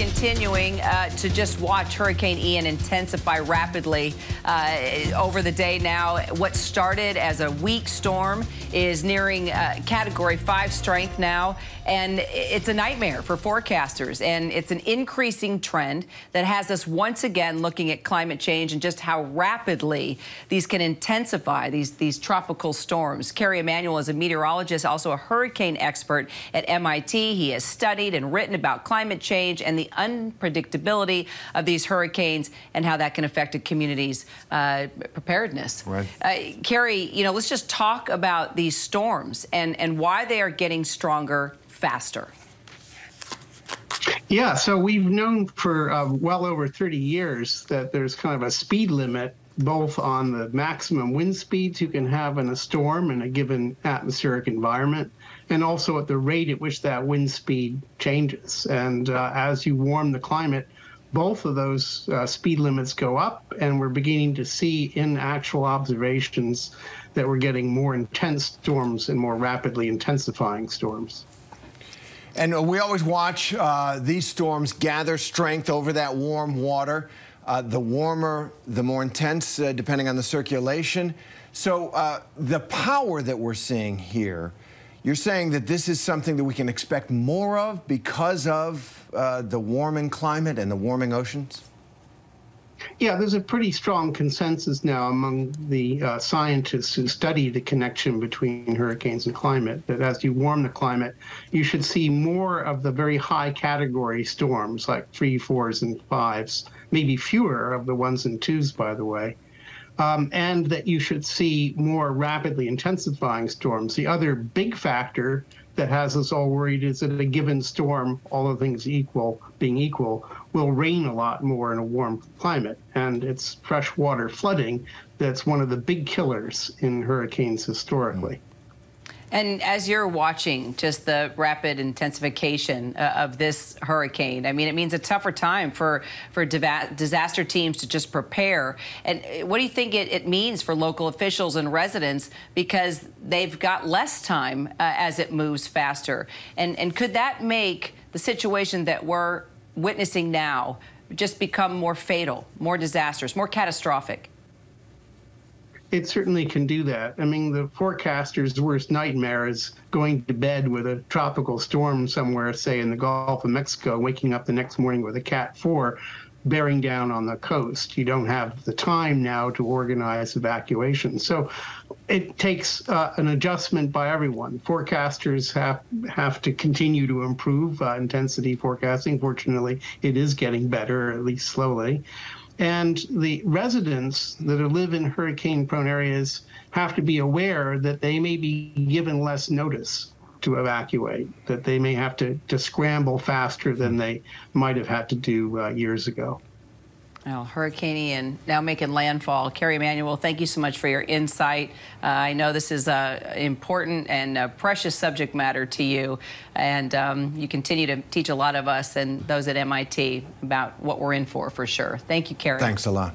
continuing uh, to just watch Hurricane Ian intensify rapidly uh, over the day now. What started as a weak storm is nearing uh, Category 5 strength now, and it's a nightmare for forecasters. And it's an increasing trend that has us once again looking at climate change and just how rapidly these can intensify, these, these tropical storms. Kerry Emanuel is a meteorologist, also a hurricane expert at MIT. He has studied and written about climate change and the unpredictability of these hurricanes and how that can affect a community's uh, preparedness. Right. Uh, Kerry, you know, let's just talk about these storms and, and why they are getting stronger faster. Yeah, so we've known for uh, well over 30 years that there's kind of a speed limit both on the maximum wind speeds you can have in a storm in a given atmospheric environment and also at the rate at which that wind speed changes. And uh, as you warm the climate, both of those uh, speed limits go up, and we're beginning to see in actual observations that we're getting more intense storms and more rapidly intensifying storms. And we always watch uh, these storms gather strength over that warm water. Uh, the warmer, the more intense, uh, depending on the circulation. So uh, the power that we're seeing here you're saying that this is something that we can expect more of because of uh, the warming climate and the warming oceans? Yeah, there's a pretty strong consensus now among the uh, scientists who study the connection between hurricanes and climate that as you warm the climate, you should see more of the very high category storms like three, fours, and fives, maybe fewer of the ones and twos, by the way um, and that you should see more rapidly intensifying storms. The other big factor that has us all worried is that a given storm, all the things equal, being equal, will rain a lot more in a warm climate. And it's freshwater flooding that's one of the big killers in hurricanes historically. And as you're watching just the rapid intensification uh, of this hurricane, I mean, it means a tougher time for, for disaster teams to just prepare. And uh, what do you think it, it means for local officials and residents because they've got less time uh, as it moves faster? And, and could that make the situation that we're witnessing now just become more fatal, more disastrous, more catastrophic? It certainly can do that. I mean, the forecaster's worst nightmare is going to bed with a tropical storm somewhere, say in the Gulf of Mexico, waking up the next morning with a Cat 4 bearing down on the coast. You don't have the time now to organize evacuation. So it takes uh, an adjustment by everyone. Forecasters have have to continue to improve uh, intensity forecasting. Fortunately, it is getting better, at least slowly. And the residents that live in hurricane prone areas have to be aware that they may be given less notice to evacuate, that they may have to, to scramble faster than they might have had to do uh, years ago. Hurricane Ian now making landfall. Kerry Emanuel, thank you so much for your insight. Uh, I know this is an important and a precious subject matter to you, and um, you continue to teach a lot of us and those at MIT about what we're in for, for sure. Thank you, Kerry. Thanks a lot.